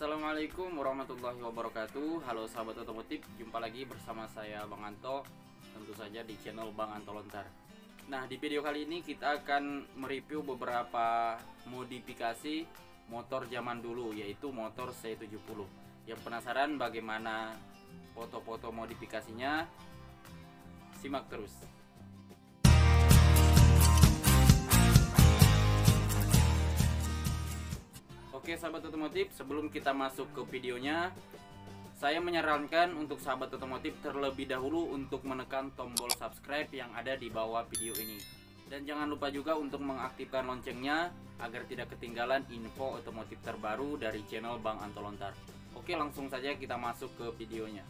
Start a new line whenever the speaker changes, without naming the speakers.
Assalamualaikum warahmatullahi wabarakatuh. Halo sahabat otomotif Jumpa lagi bersama saya Bang Anto Tentu saja di channel Bang Anto Lontar. Nah di video kali ini kita akan mereview beberapa modifikasi motor zaman dulu Yaitu motor C70 Yang penasaran bagaimana foto-foto modifikasinya? Simak terus Oke sahabat otomotif, sebelum kita masuk ke videonya, saya menyarankan untuk sahabat otomotif terlebih dahulu untuk menekan tombol subscribe yang ada di bawah video ini. Dan jangan lupa juga untuk mengaktifkan loncengnya agar tidak ketinggalan info otomotif terbaru dari channel Bang Antolontar. Oke, langsung saja kita masuk ke videonya.